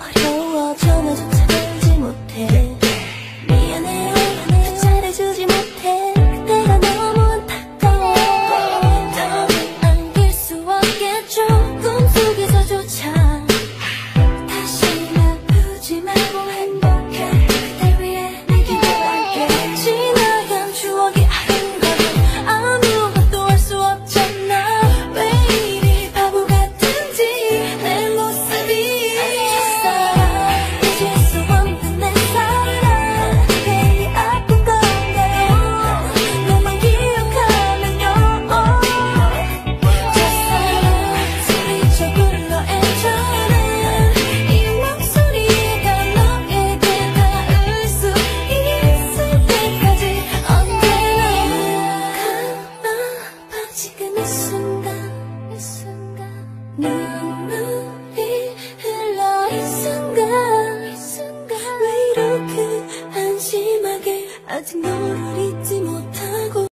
arıyor 순간 이 순간 눈물이 흘러 이 순간 이 순간 왜 이렇게 한심하게 아직 너를